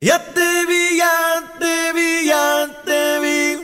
Ya te vi, ya te vi, ya te vi.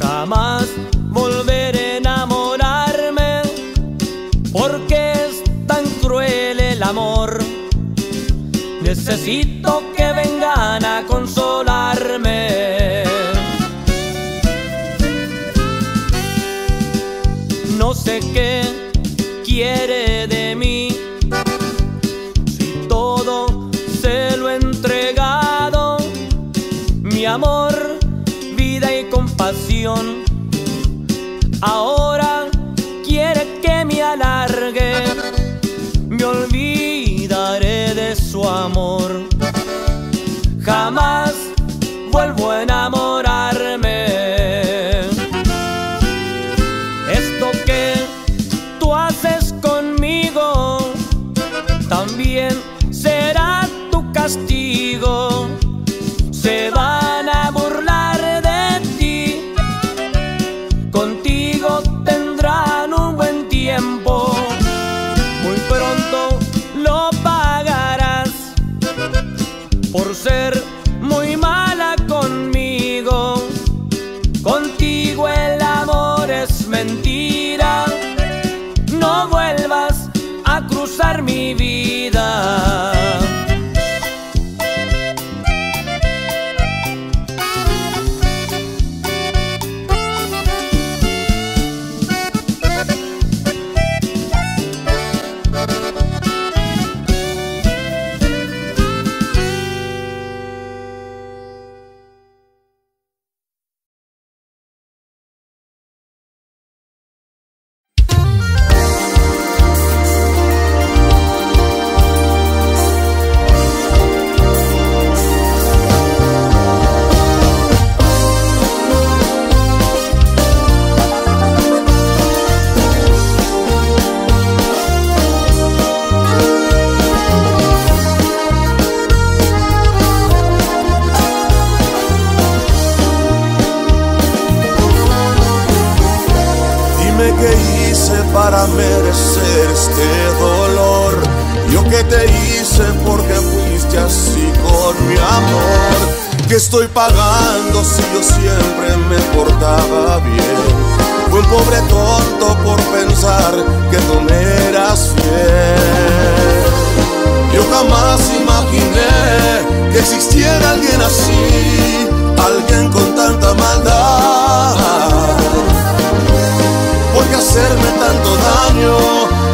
Jamás volveré a enamorarme, porque es tan cruel el amor. Necesito te hice porque fuiste así con mi amor. Que estoy pagando si yo siempre me portaba bien. Fui un pobre tonto por pensar que tú me eras fiel. Yo jamás imaginé que existiera alguien así, alguien con tanta maldad. ¿Por qué hacerme tanto daño?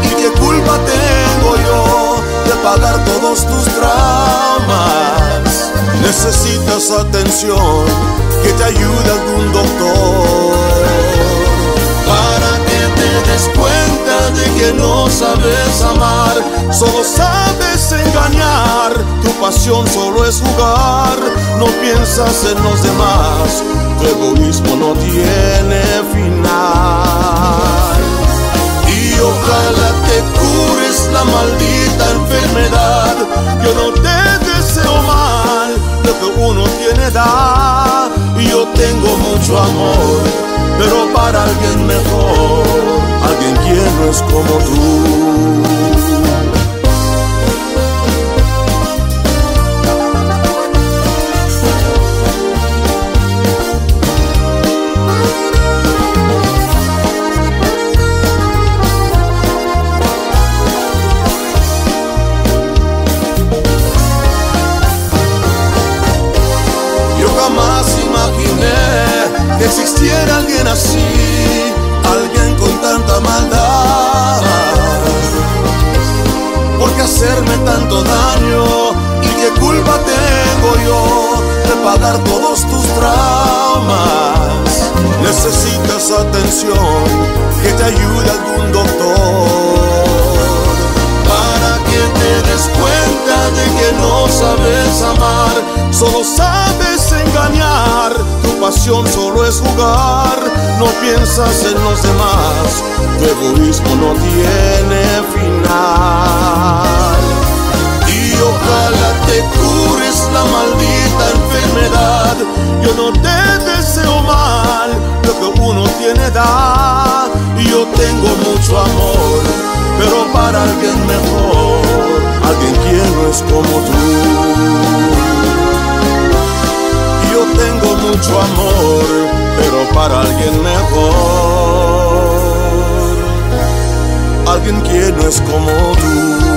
¿Y qué culpa tengo pagar todos tus dramas? Necesitas atención, que te ayude algún doctor. Para que te des cuenta de que no sabes amar, solo sabes engañar. Tu pasión solo es jugar, no piensas en los demás, tu egoísmo no tiene final. Y ojalá te cures la maldita enfermedad, yo no te deseo mal, lo que uno tiene da, yo tengo mucho amor, pero para alguien mejor, alguien quien no es como tú. Existiera alguien así, alguien con tanta maldad. ¿Por qué hacerme tanto daño? ¿Y qué culpa tengo yo de pagar todos tus traumas? Necesitas atención, que te ayude algún doctor para que te des cuenta de que no sabes amar, solo sabes engañar, pasión solo es jugar, no piensas en los demás, tu egoísmo no tiene final. Y ojalá te cures la maldita enfermedad, yo no te deseo mal, lo que uno tiene da, y yo tengo pero para alguien mejor, alguien quien no es como tú.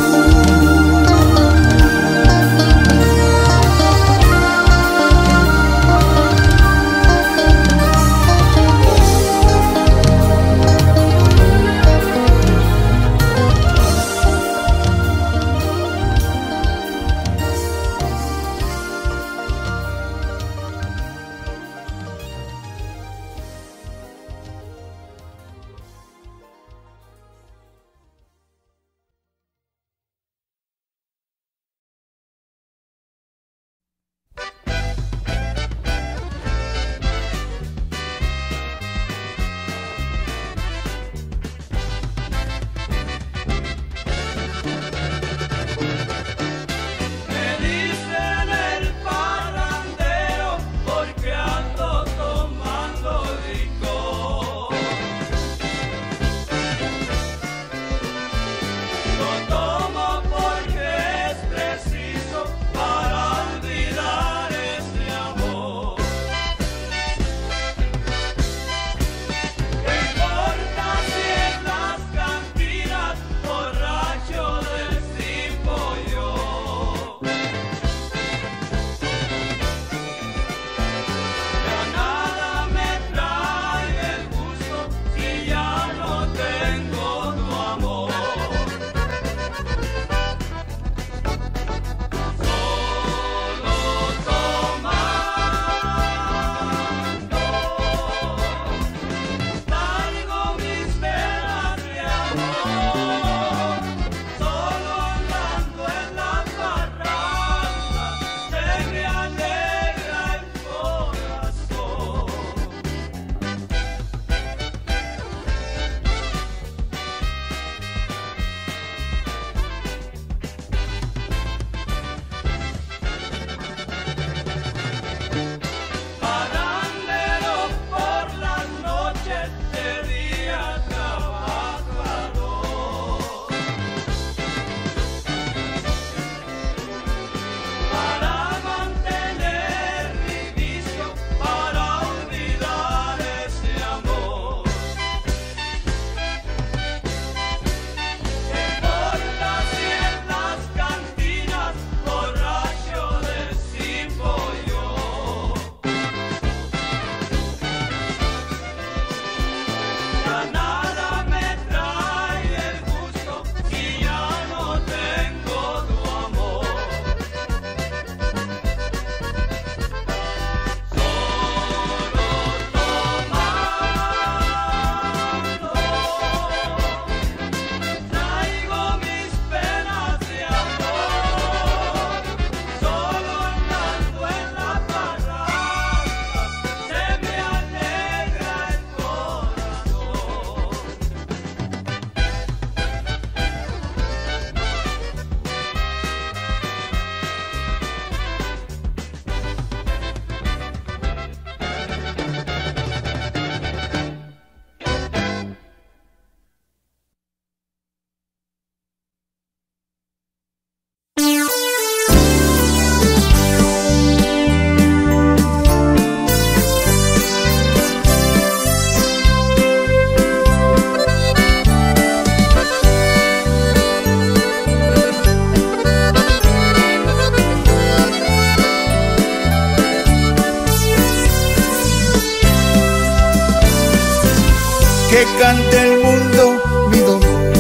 Cante el mundo mi dolor.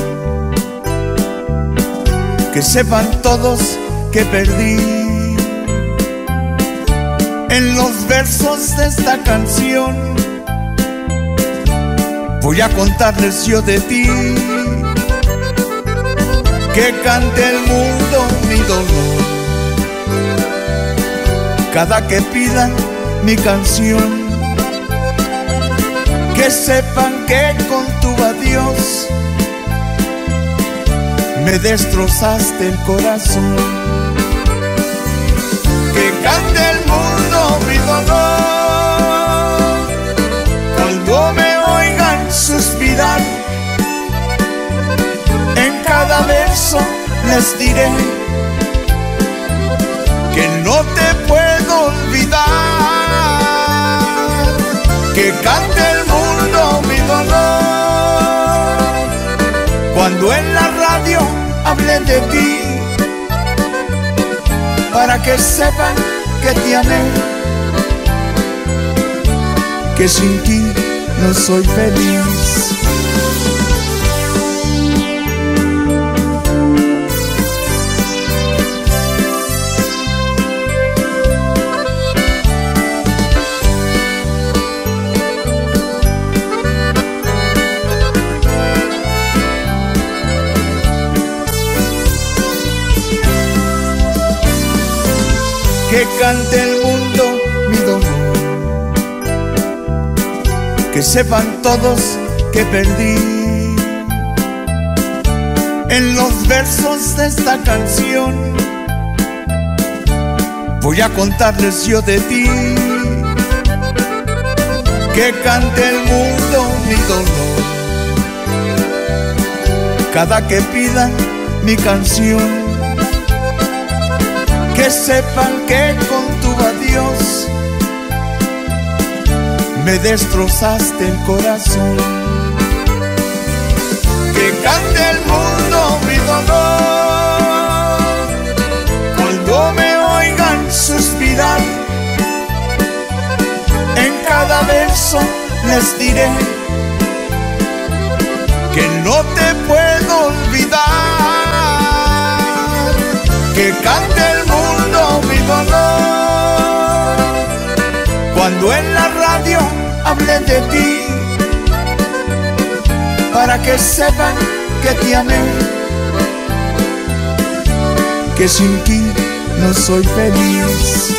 Que sepan todos que perdí. En los versos de esta canción voy a contarles yo de ti. Que cante el mundo mi dolor. Cada que pidan mi canción que sepan que con tu adiós me destrozaste el corazón. Que cante el mundo mi dolor cuando me oigan suspirar. En cada verso les diré que no te Cuando en la radio hable de ti, para que sepan que te amé, que sin ti no soy feliz. Cante el mundo mi dolor. Que sepan todos que perdí. En los versos de esta canción voy a contarles yo de ti. Que cante el mundo mi dolor. Cada que pidan mi canción que sepan que con tu adiós me destrozaste el corazón. Que cante el mundo mi dolor cuando me oigan suspirar. En cada verso les diré que no te puedo olvidar. Que cante el dolor. Cuando en la radio hable de ti, para que sepan que te amé, que sin ti no soy feliz.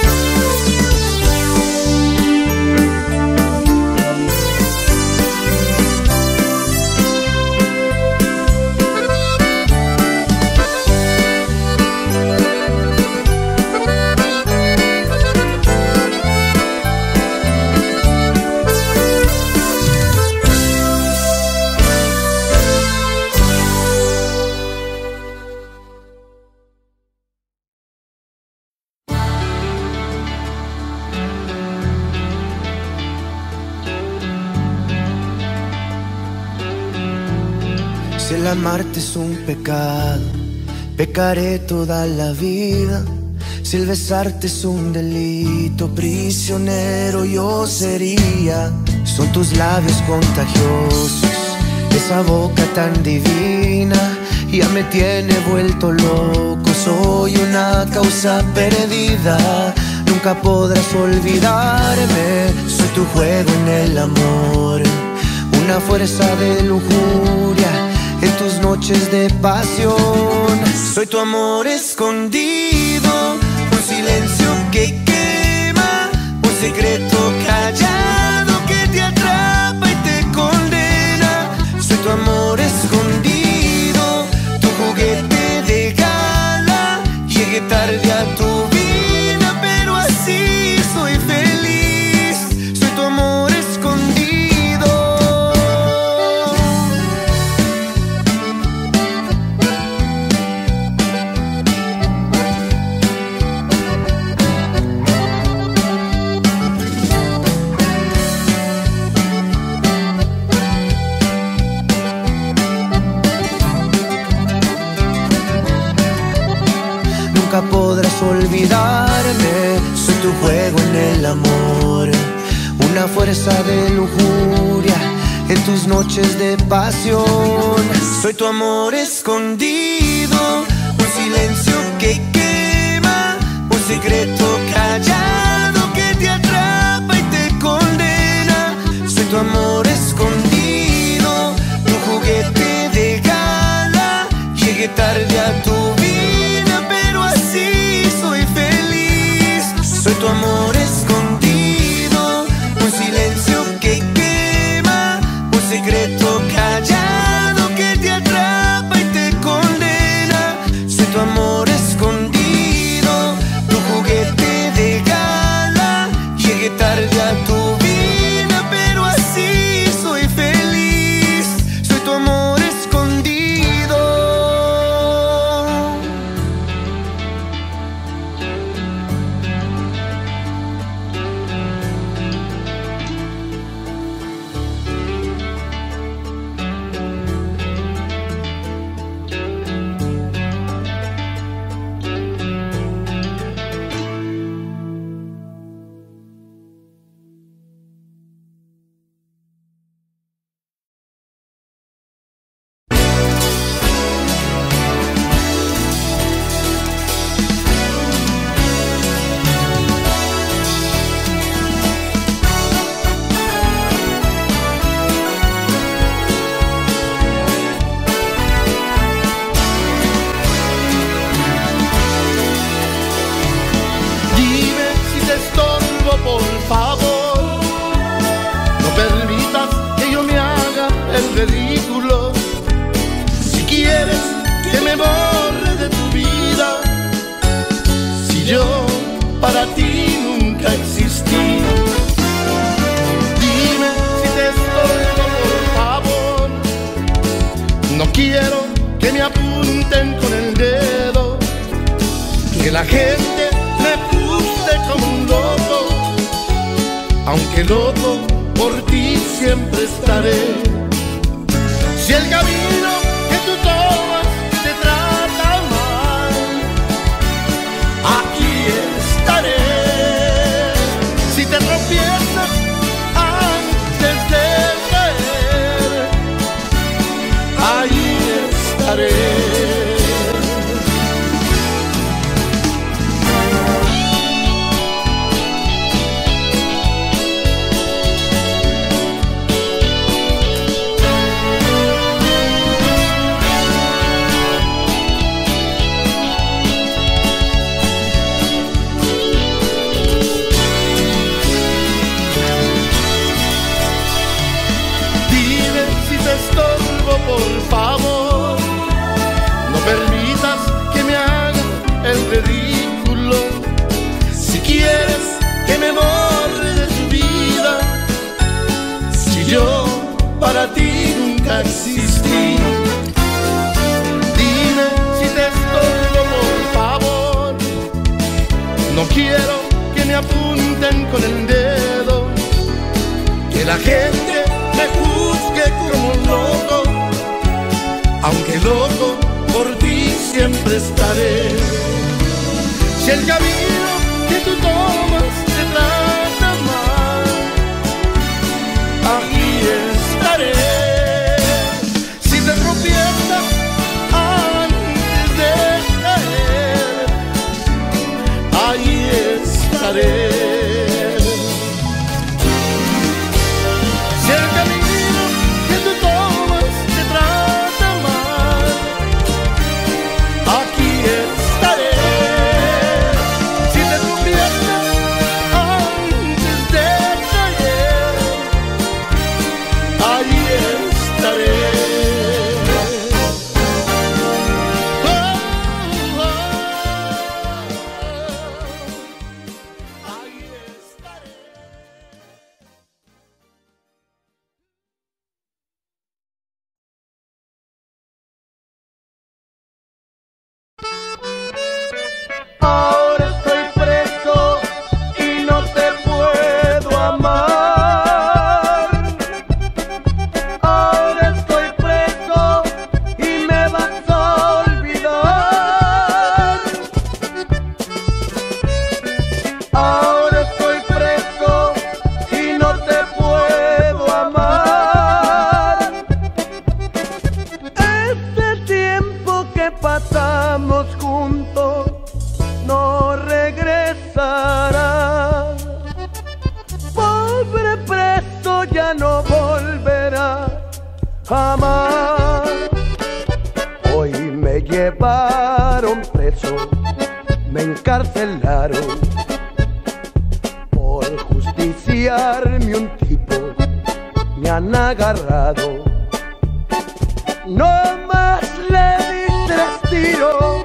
Es un pecado, pecaré toda la vida. Si el besarte es un delito, prisionero yo sería. Son tus labios contagiosos, esa boca tan divina, ya me tiene vuelto loco. Soy una causa perdida, nunca podrás olvidarme. Soy tu juego en el amor, una fuerza de lujuria noches de pasión. Soy tu amor escondido, un silencio que quema, un secreto callado que te atrapa y te condena. Soy tu amor escondido, tu juguete de gala. Llegué tarde a tu tu juego en el amor, una fuerza de lujuria en tus noches de pasión. Soy tu amor escondido, un silencio que quema, un secreto callado que te atrapa y te condena. Soy tu amor escondido, un juguete de gala. Llegué tarde a tu que me borre de tu vida, si yo para ti nunca existí. Dime si te estorbo, por favor. No quiero que me apunten con el dedo que la gente me juzgue como un loco, aunque loco por ti siempre estaré. Si el camino que tú tomas te trata mal, aquí estaré. Si te tropiezas antes de caer, ahí estaré. No más le di tres tiros,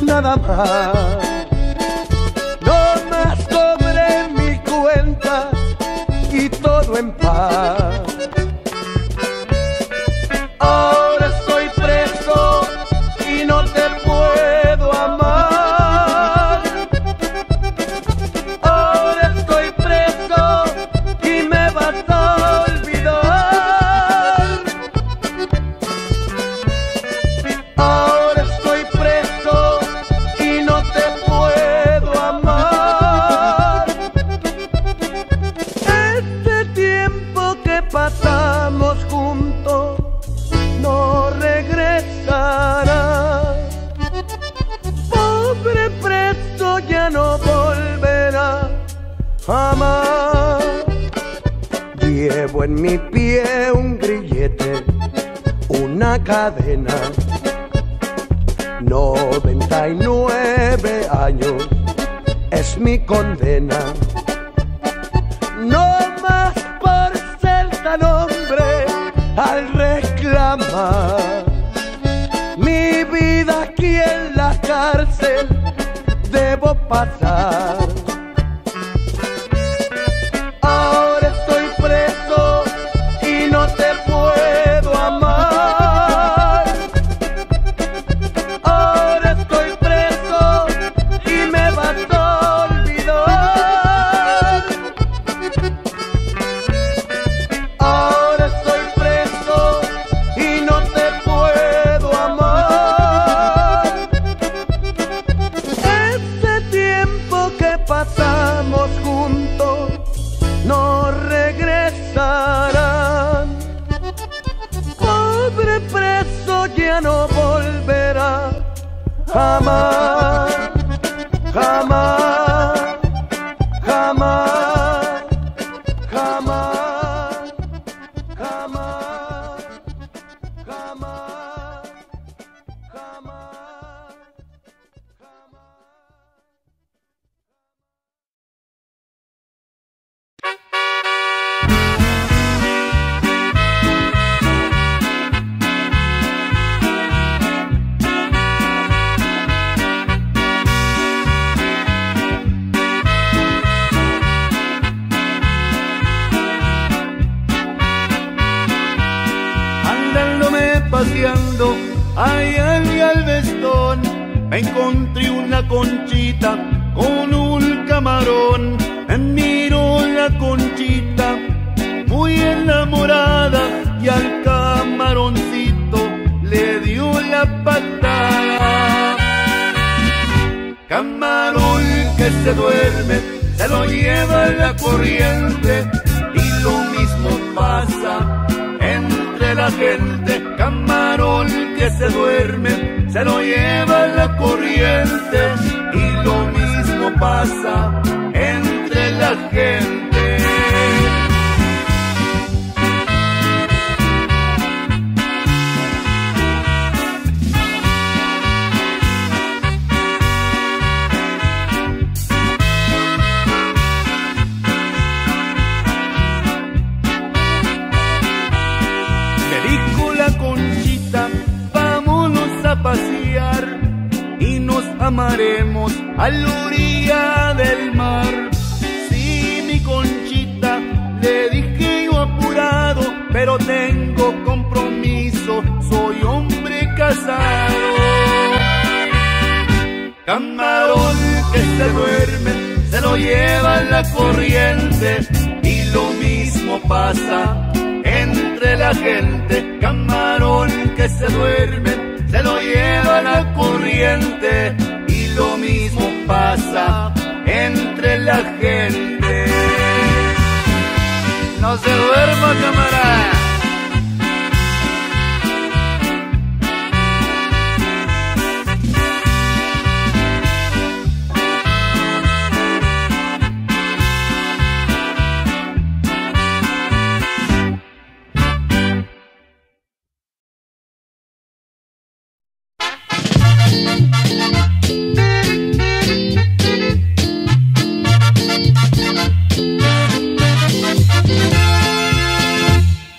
nada más. No más cobré mi cuenta y todo en paz.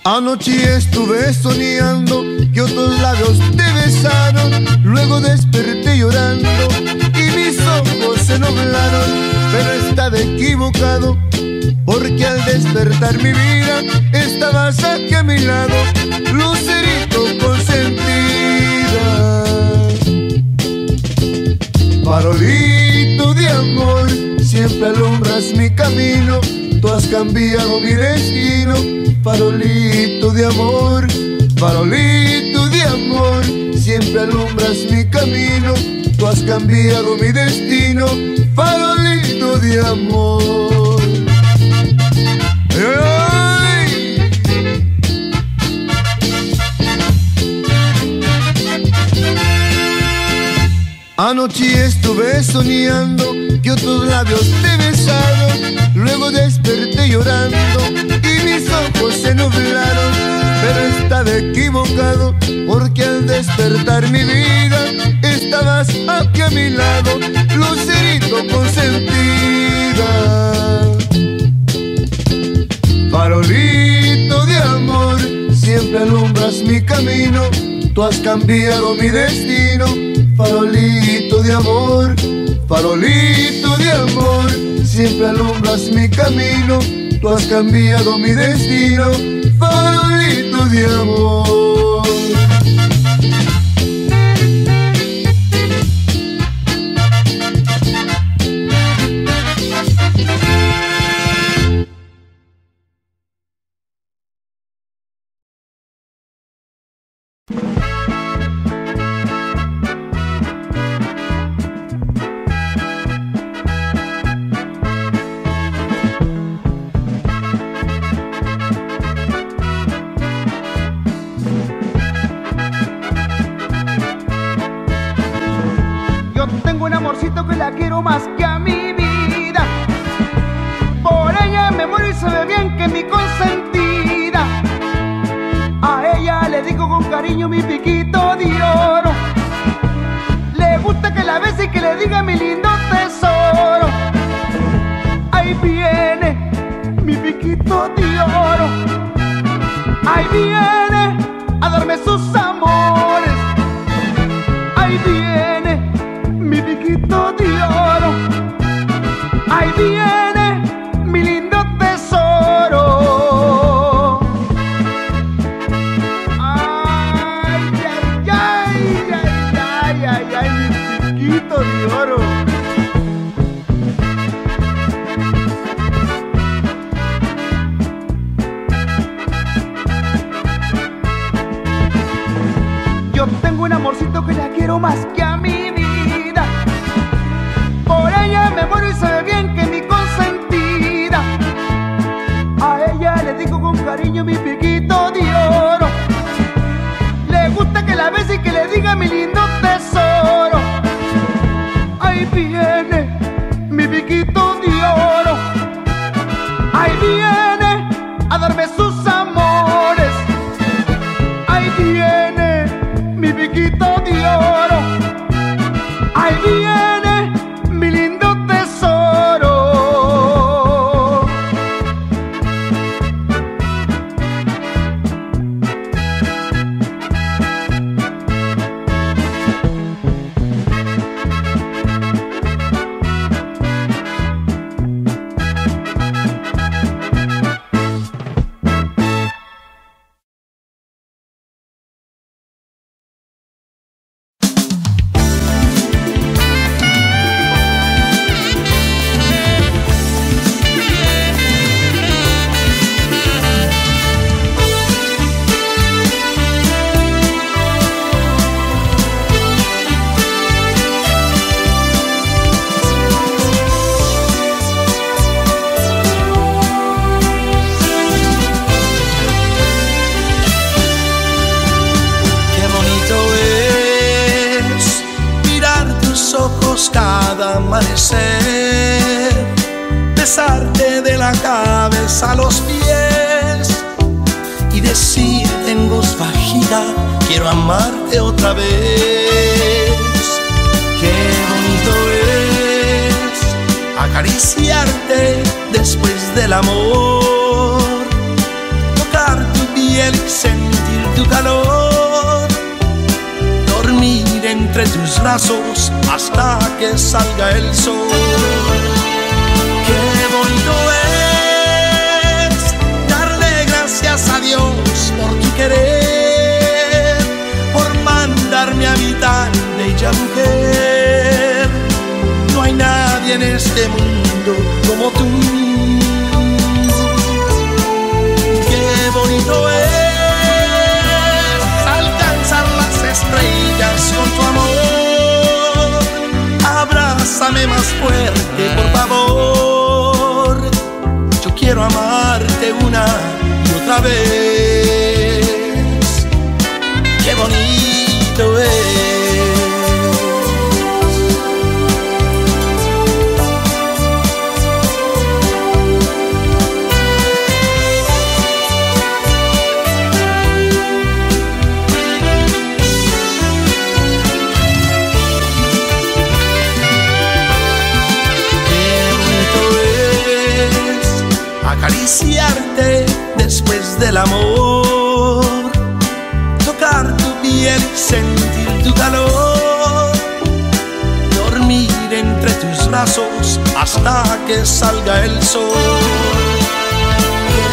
Anoche estuve soñando que otros labios te besaron, luego desperté llorando y mis ojos se nublaron, pero estaba equivocado, porque al despertar mi vida estabas aquí a mi lado, lucerito consentida. Farolito de amor, siempre alumbras mi camino, tú has cambiado mi destino. Farolito de amor, farolito de amor, siempre alumbras mi camino, tú has cambiado mi destino. Farolito de amor. Anoche estuve soñando que otros labios te besaron, luego desperté llorando y mis ojos se nublaron, pero estaba equivocado porque al despertar mi vida estabas aquí a mi lado, lucerito consentida. Farolito de amor, siempre alumbras mi camino, tú has cambiado mi destino. Farolito de amor, farolito de amor, siempre alumbras mi camino, tú has cambiado mi destino. Farolito de amor. A darme acariciarte después del amor, tocar tu piel sentir tu calor. Dormir entre tus brazos hasta que salga el sol. Qué bonito es darle gracias a Dios por tu querer, por mandarme a habitar bella mujer. En este mundo como tú. Qué bonito es alcanzar las estrellas con tu amor. Abrázame más fuerte, por favor. Yo quiero amarte una y otra vez. Del amor, tocar tu piel sentir tu calor, dormir entre tus brazos hasta que salga el sol.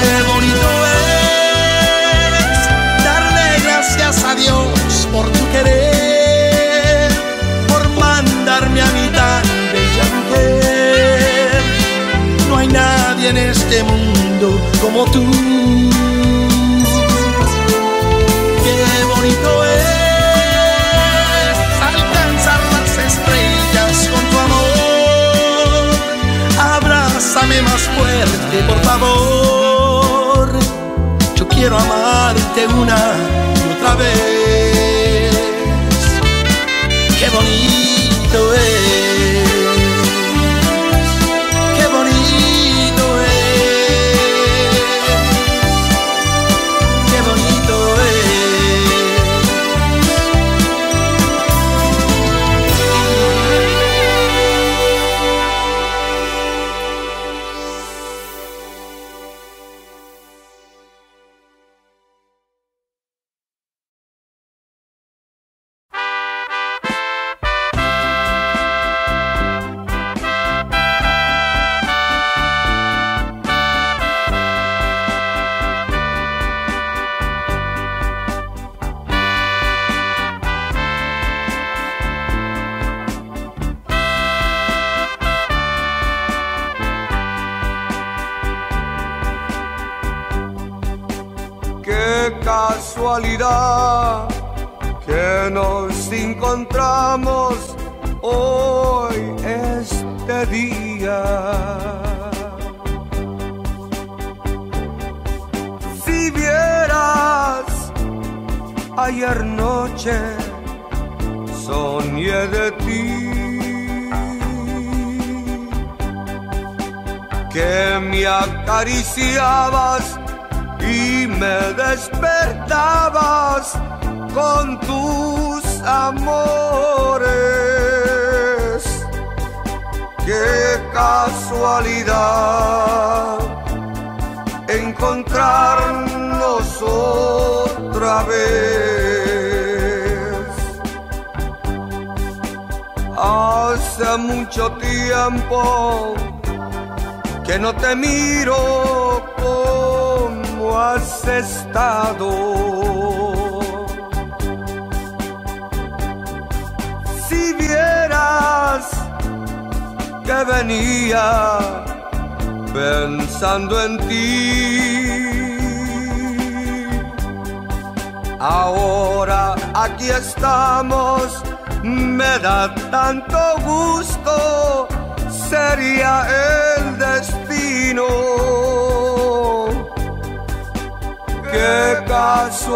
Qué bonito es darle gracias a Dios por tu querer, por mandarme a mi tan bella mujer. No hay nadie en este mundo como tú. Por favor. Yo quiero amarte una y otra vez.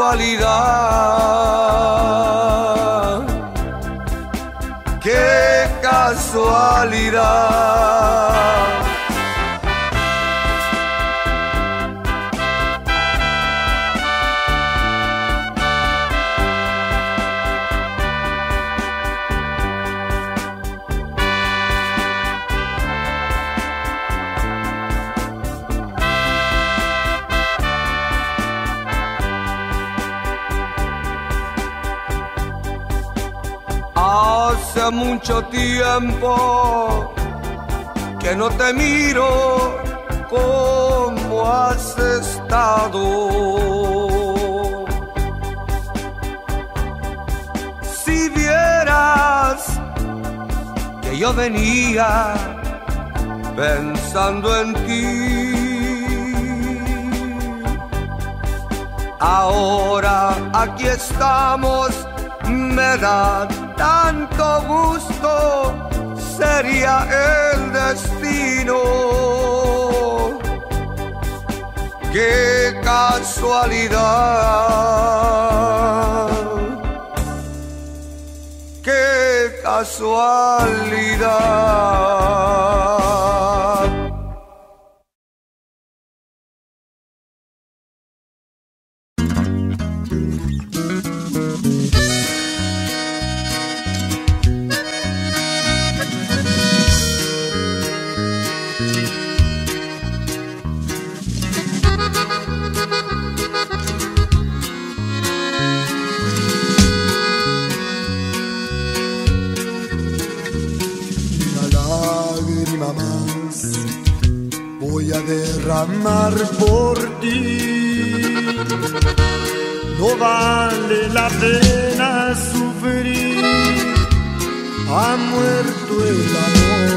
Casualidad, mucho tiempo que no te miro cómo has estado. Si vieras que yo venía pensando en ti. Ahora aquí estamos, me da tanto gusto, sería el destino. Qué casualidad, qué casualidad. Derramar por ti. No vale la pena sufrir, ha muerto el amor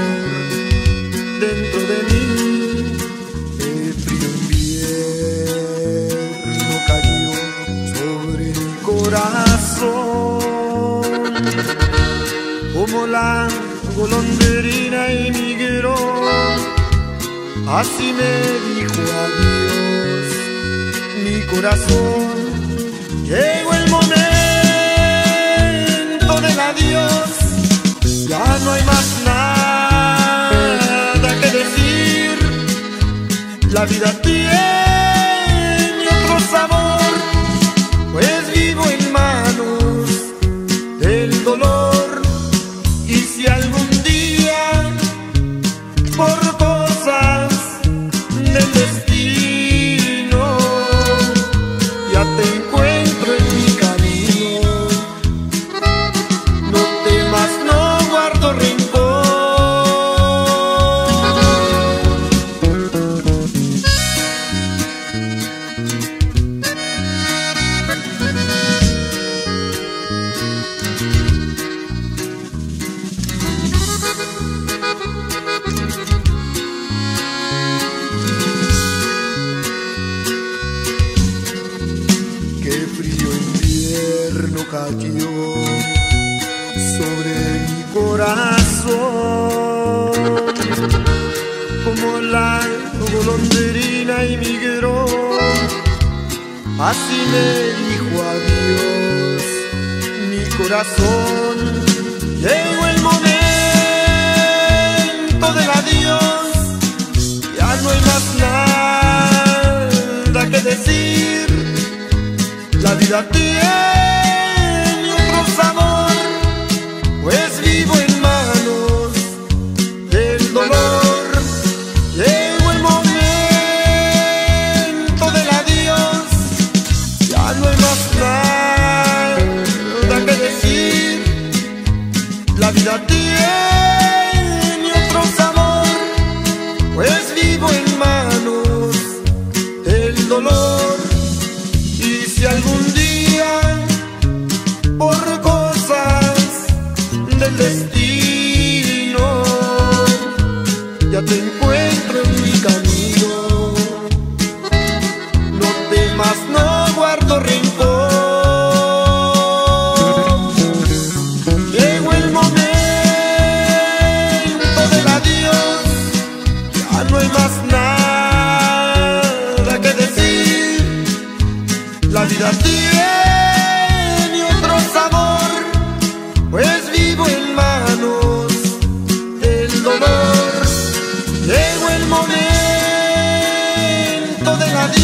dentro de mí. El frío invierno cayó sobre mi corazón como la golondrina emigró, así me dijo adiós mi corazón. Llegó el momento del adiós, ya no hay más nada que decir, la vida tiene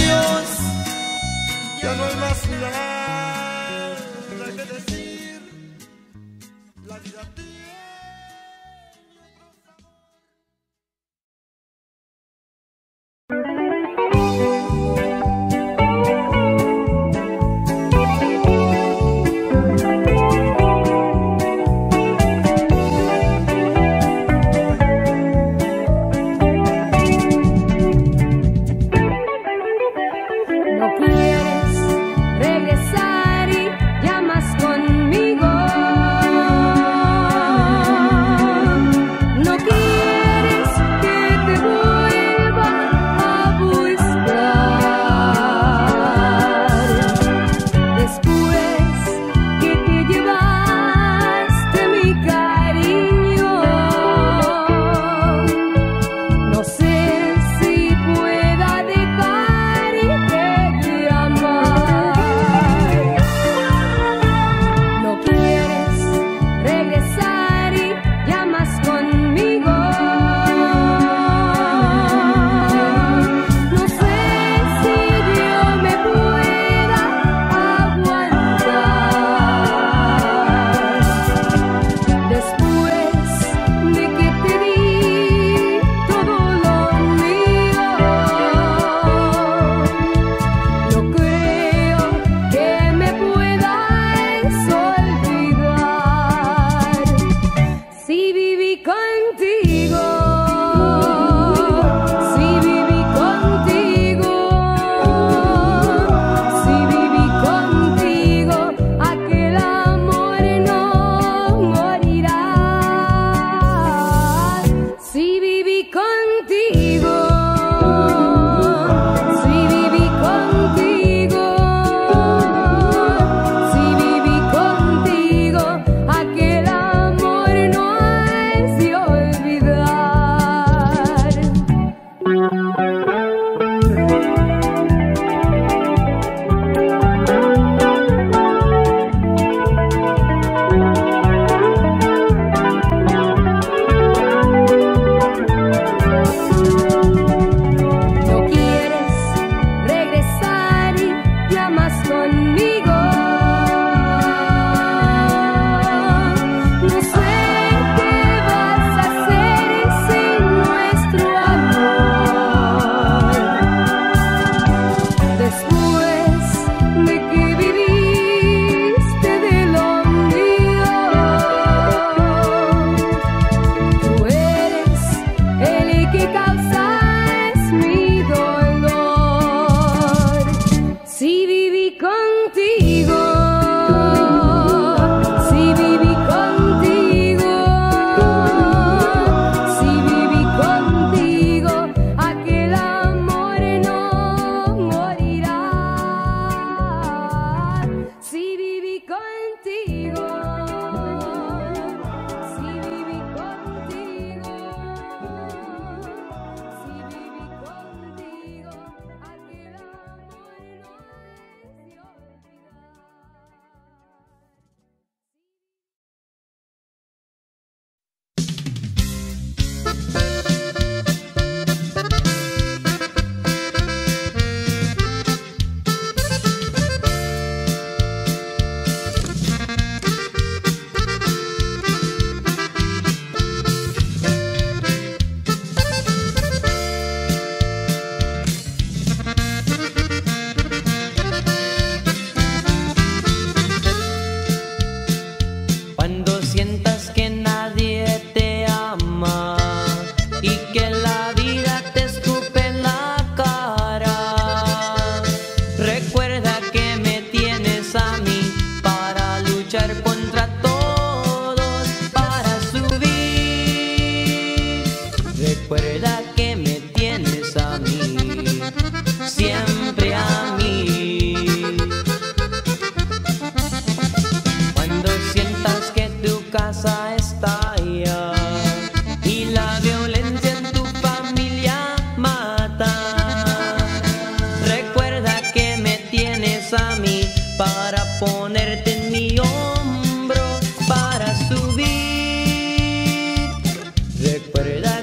adiós, ya no hay más nada que decir. La vida tiene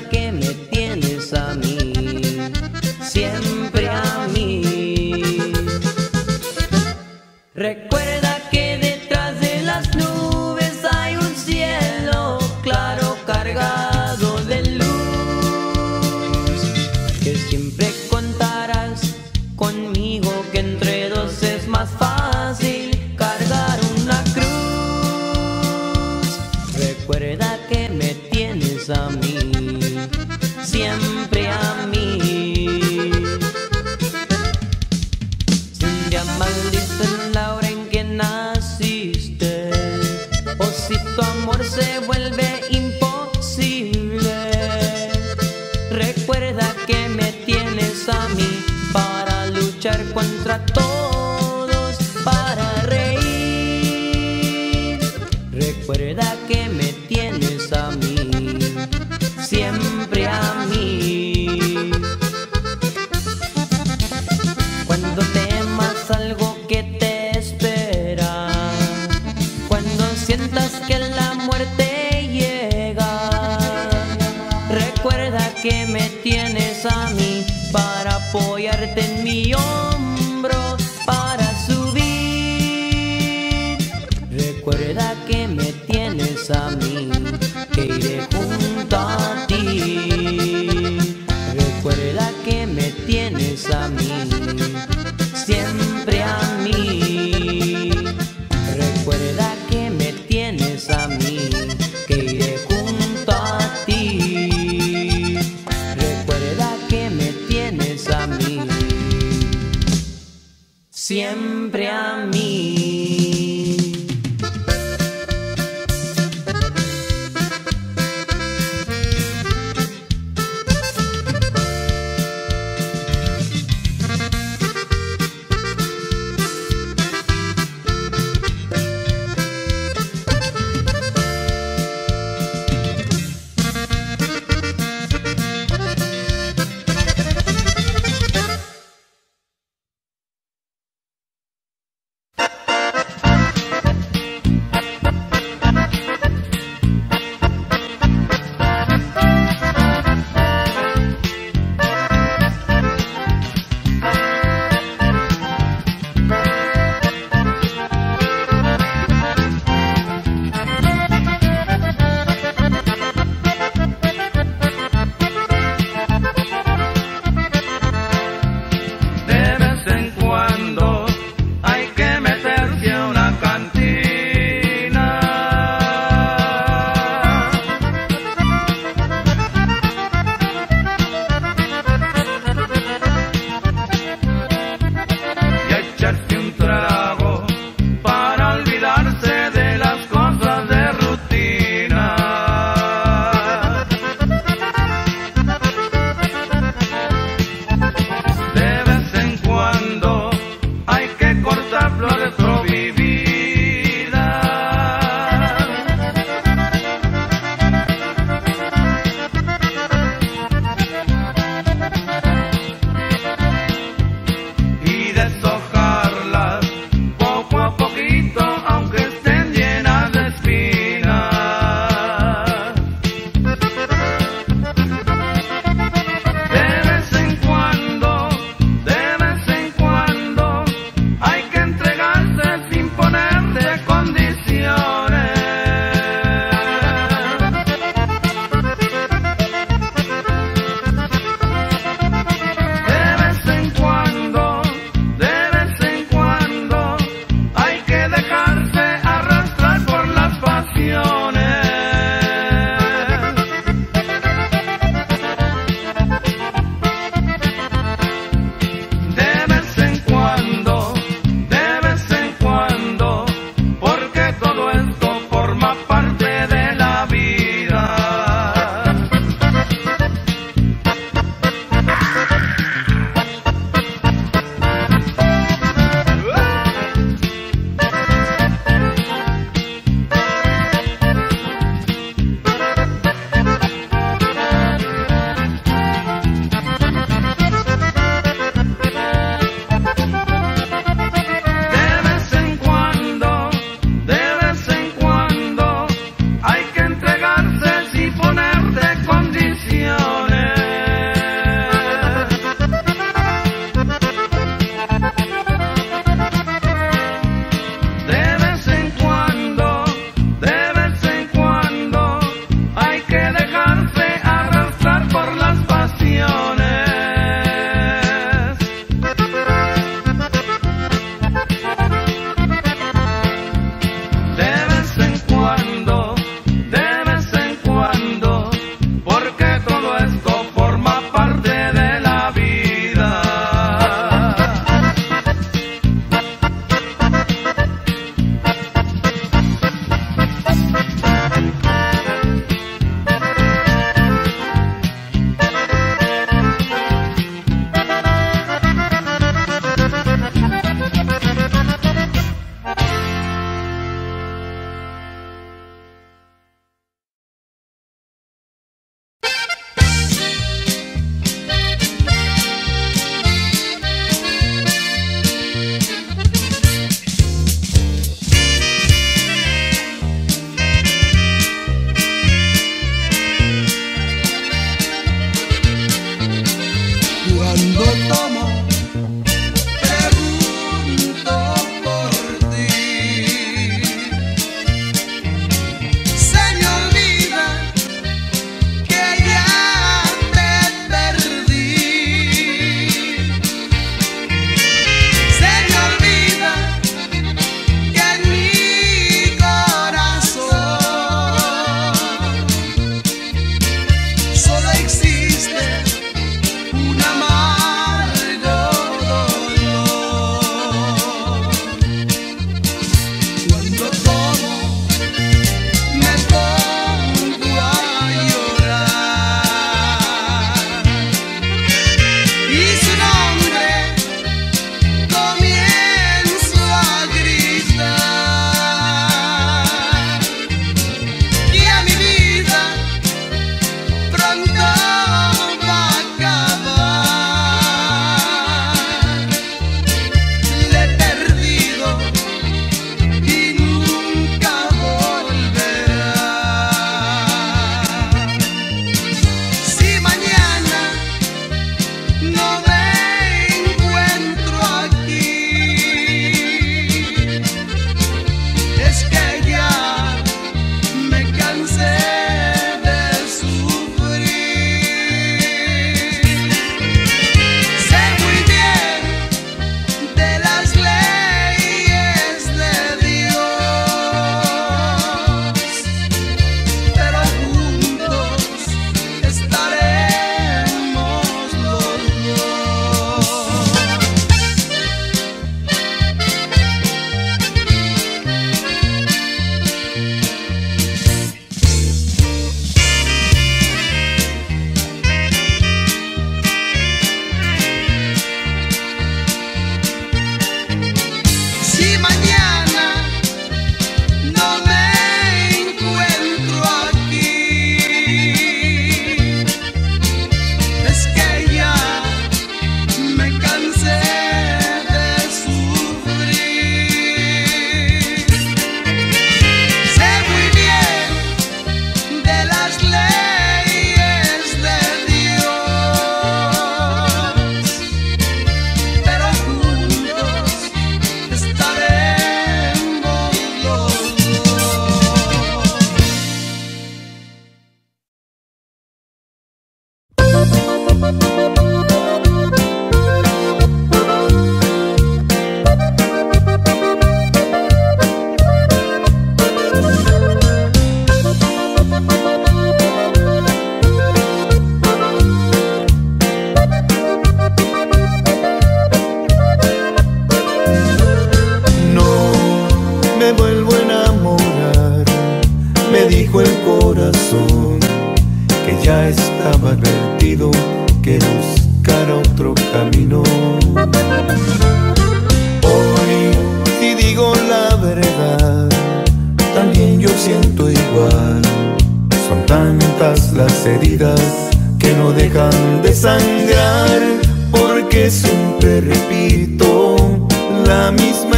again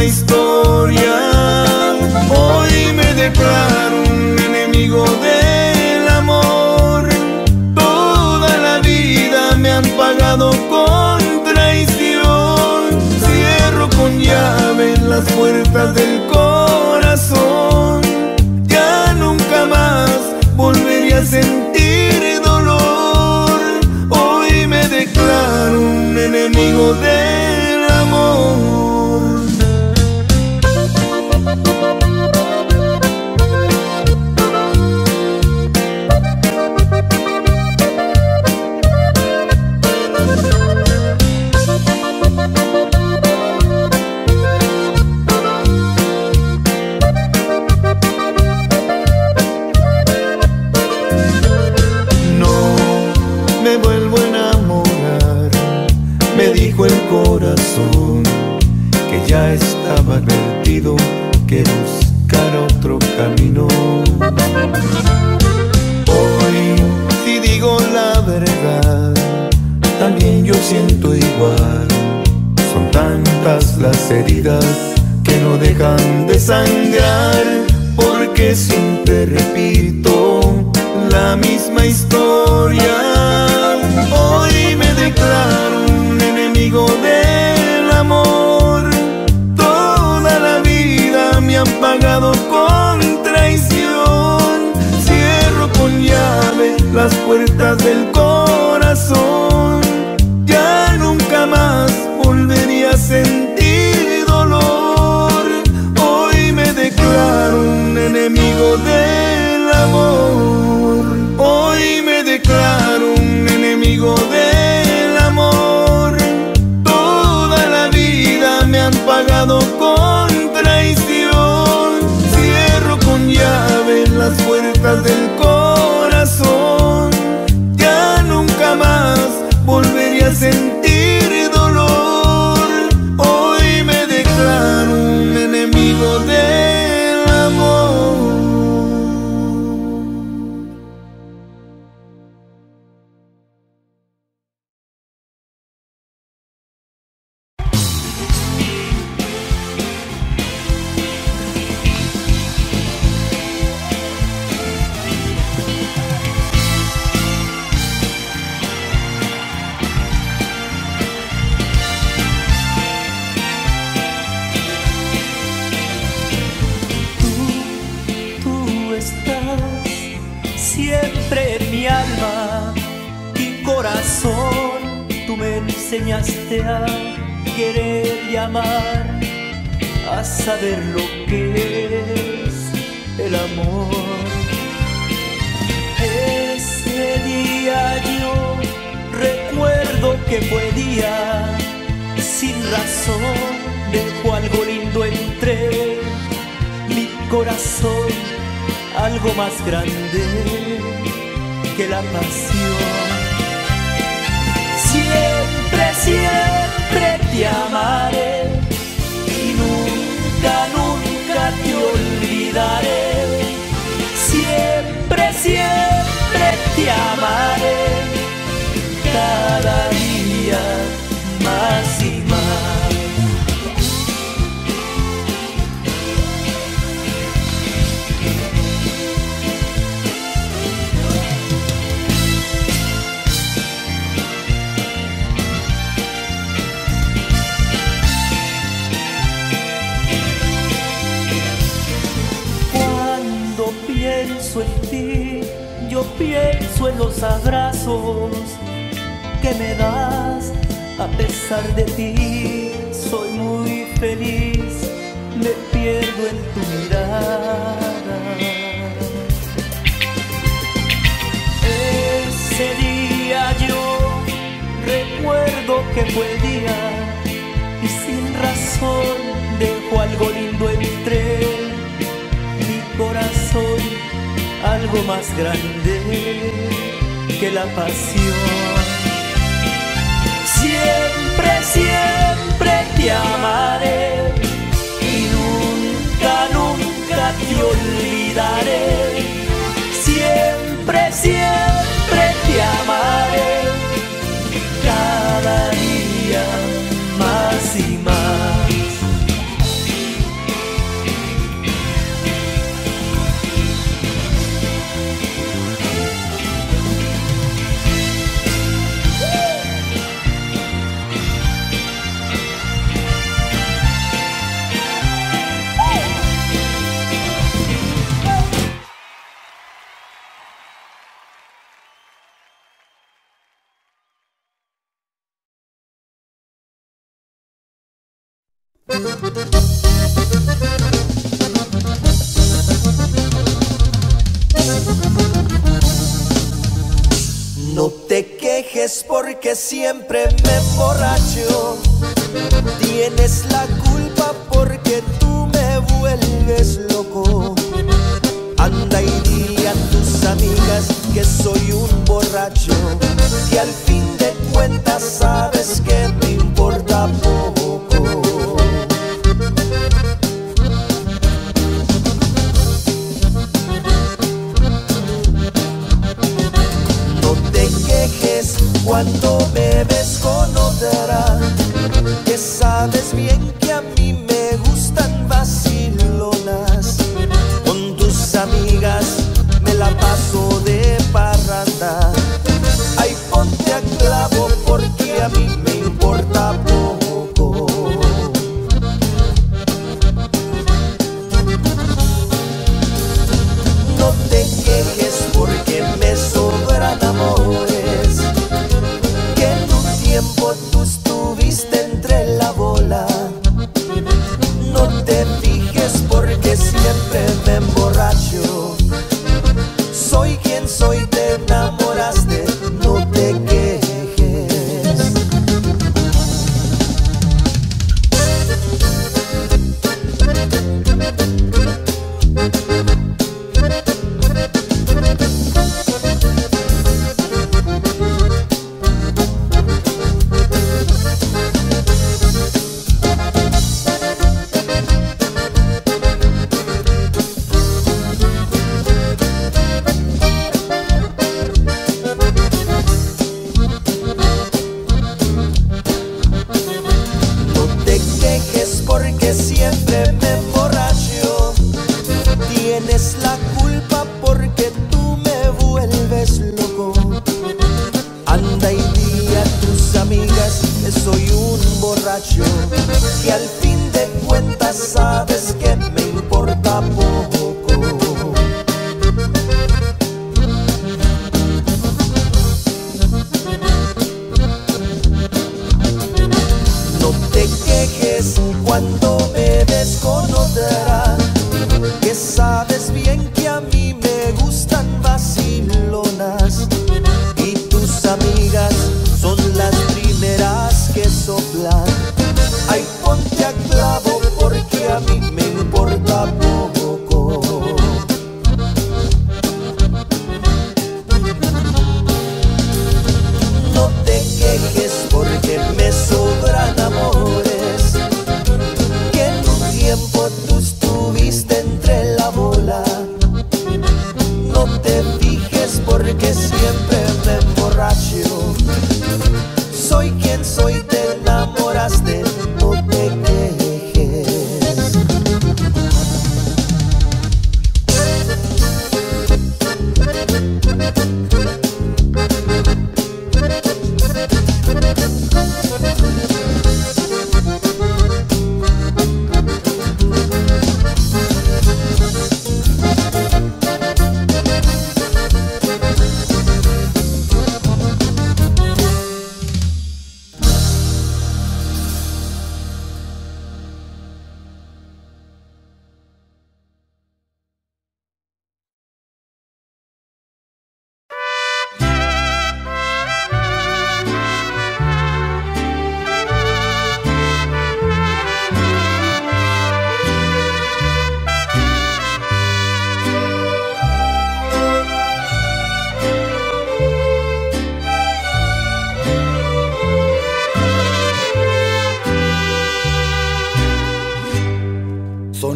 historia. Hoy me declaro un enemigo del amor. Toda la vida me han pagado con traición. Cierro con llave las puertas del corazón. Enseñaste a querer y amar, a saber lo que es el amor. Ese día yo recuerdo que fue día sin razón, dejó algo lindo entre mi corazón algo más grande que la pasión. Siempre, te amaré y nunca, nunca te olvidaré. Siempre, siempre te amaré cada día pienso en los abrazos que me das a pesar de ti. Soy muy feliz, me pierdo en tu mirada. Ese día yo recuerdo que fue día y sin razón dejó algo lindo entre más grande que la pasión. Siempre, siempre te amaré y nunca, nunca te olvidaré. Siempre, siempre te amaré. que siempre me emborracho. Tienes la culpa porque tú me vuelves loco. Anda y dile a tus amigas que soy un borracho. Y al fin de cuentas sabes que cuando bebes.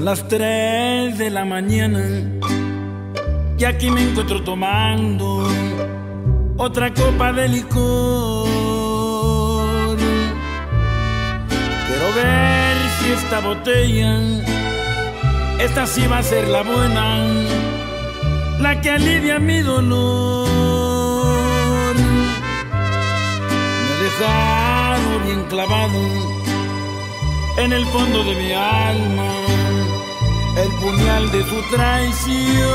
Las 3 de la mañana y aquí me encuentro tomando otra copa de licor. Quiero ver si esta botella, esta sí va a ser la buena, la que alivia mi dolor. Me ha dejado bien clavado en el fondo de mi alma el puñal de su traición.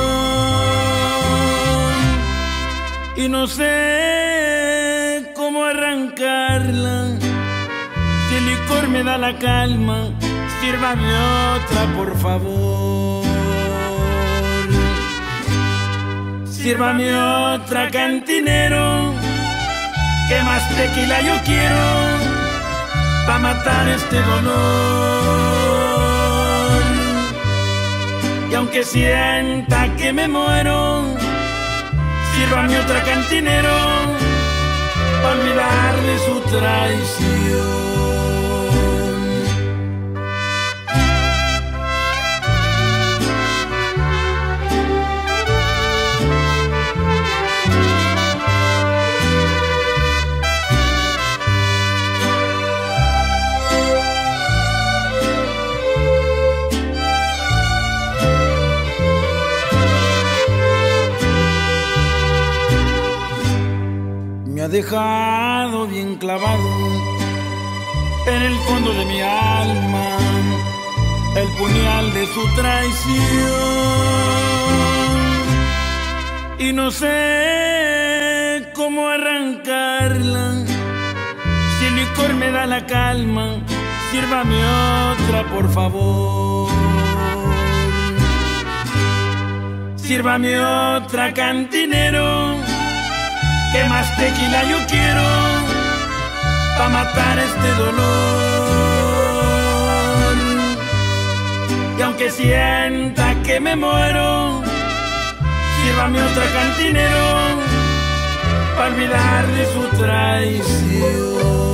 Y no sé cómo arrancarla. Si el licor me da la calma, sírvame otra, por favor. Sírvame otra, cantinero. Que más tequila yo quiero para matar este dolor. Aunque sienta que me muero, sírvame otra cantinero para olvidar de su traición. Dejado bien clavado en el fondo de mi alma el puñal de su traición. Y no sé cómo arrancarla. Si el licor me da la calma, sírvame otra, por favor. Sírvame otra, cantinero que más tequila yo quiero para matar este dolor. Y aunque sienta que me muero, sírvame otra cantinero para olvidar de su traición.